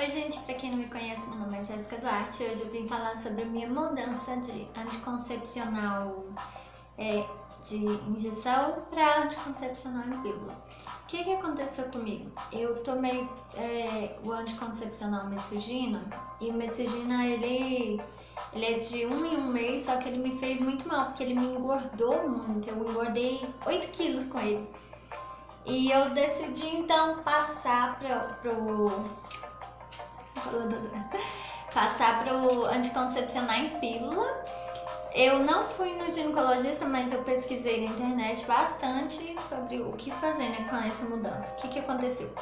Oi gente, pra quem não me conhece, meu nome é Jéssica Duarte hoje eu vim falar sobre a minha mudança de anticoncepcional é, de injeção para anticoncepcional em pílula. O que que aconteceu comigo? Eu tomei é, o anticoncepcional Messigina e o Messigina ele, ele é de um em um mês, só que ele me fez muito mal, porque ele me engordou muito, eu engordei 8 quilos com ele. E eu decidi então passar para passar pro anticoncepcional em pílula. Eu não fui no ginecologista, mas eu pesquisei na internet bastante sobre o que fazer né, com essa mudança. O que, que aconteceu?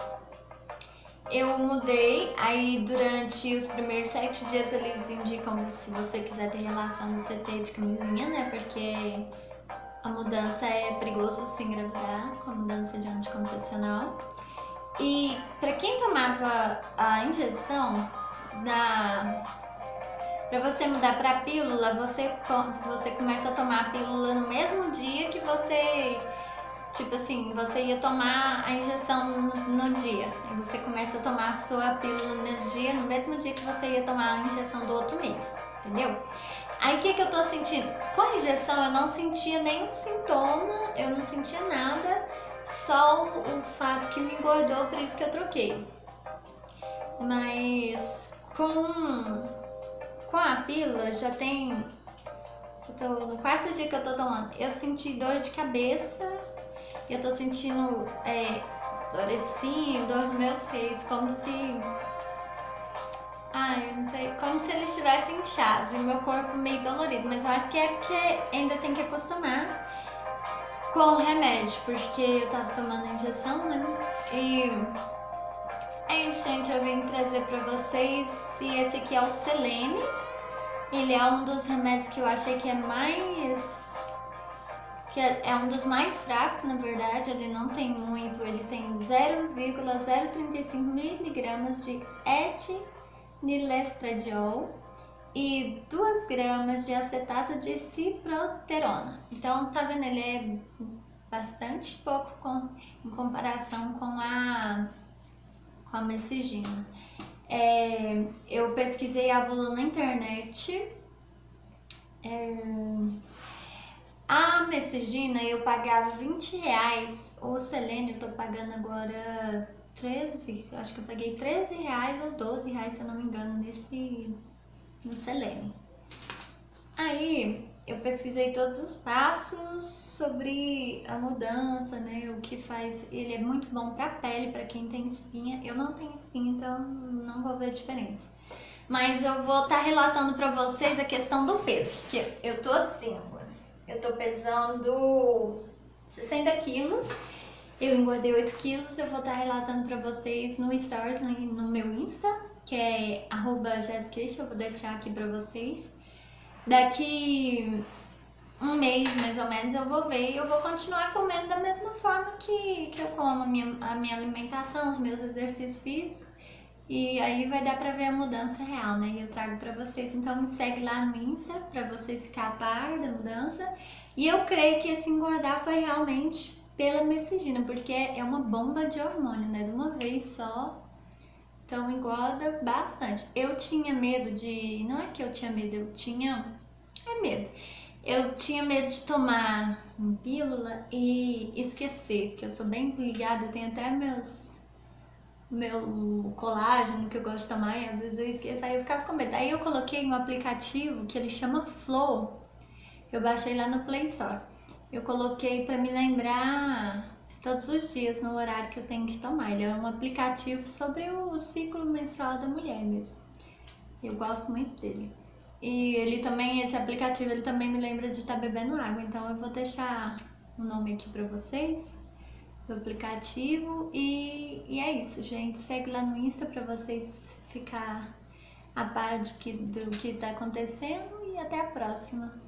Eu mudei, aí durante os primeiros sete dias eles indicam se você quiser ter relação, você ter de camisinha, né? Porque a mudança é perigoso se engravidar com a mudança de anticoncepcional. E para quem tomava a injeção da para você mudar para pílula, você você começa a tomar a pílula no mesmo dia que você tipo assim, você ia tomar a injeção no, no dia. Você começa a tomar a sua pílula no dia, no mesmo dia que você ia tomar a injeção do outro mês, entendeu? Aí o que, que eu tô sentindo? Com a injeção eu não sentia nenhum sintoma, eu não sentia nada, só o fato que me engordou, por isso que eu troquei. Mas com, com a pílula já tem. Tô, no quarto dia que eu tô tomando, eu senti dor de cabeça, eu tô sentindo é, dor assim, dor no meu seios, como se Ai, não sei, como se eles estivessem inchados e meu corpo meio dolorido, mas eu acho que é porque ainda tem que acostumar com remédio, porque eu tava tomando injeção, né? E é isso, gente, eu vim trazer pra vocês se esse aqui é o Selene. Ele é um dos remédios que eu achei que é mais que é, é um dos mais fracos, na verdade, ele não tem muito, ele tem 0,035 miligramas de et nilestradiol e 2 gramas de acetato de ciproterona. Então, tá vendo? Ele é bastante pouco com, em comparação com a, com a messigina. É, eu pesquisei a bula na internet. É, a messigina eu pagava 20 reais. O selênio eu tô pagando agora 13, acho que eu paguei 13 reais ou 12 reais, se eu não me engano, nesse no Selene. Aí eu pesquisei todos os passos sobre a mudança, né? O que faz. Ele é muito bom pra pele, para quem tem espinha. Eu não tenho espinha, então não vou ver a diferença. Mas eu vou estar tá relatando para vocês a questão do peso, porque eu tô assim agora. Eu tô pesando 60 quilos eu engordei 8 quilos, eu vou estar relatando para vocês no Stories, no, no, meu Insta, que é arroba eu vou deixar aqui para vocês. Daqui um mês, mais ou menos, eu vou ver e eu vou continuar comendo da mesma forma que, que eu como a minha, a minha alimentação, os meus exercícios físicos. E aí vai dar pra ver a mudança real, né? E eu trago pra vocês. Então me segue lá no Insta pra vocês ficar a par da mudança. E eu creio que esse engordar foi realmente pela messigina, porque é uma bomba de hormônio, né? De uma vez só. Então engorda bastante. Eu tinha medo de. Não é que eu tinha medo, eu tinha. É medo. Eu tinha medo de tomar pílula e esquecer, porque eu sou bem desligada, eu tenho até meus meu colágeno que eu gosto de tomar e às vezes eu esqueço, aí eu ficava com medo. Aí eu coloquei um aplicativo que ele chama Flow, eu baixei lá no Play Store eu coloquei para me lembrar todos os dias no horário que eu tenho que tomar. Ele é um aplicativo sobre o ciclo menstrual da mulher mesmo. Eu gosto muito dele. E ele também, esse aplicativo, ele também me lembra de estar tá bebendo água. Então eu vou deixar o nome aqui para vocês do aplicativo. E, e é isso, gente. Segue lá no Insta para vocês ficar a par do que, do que tá acontecendo. E até a próxima.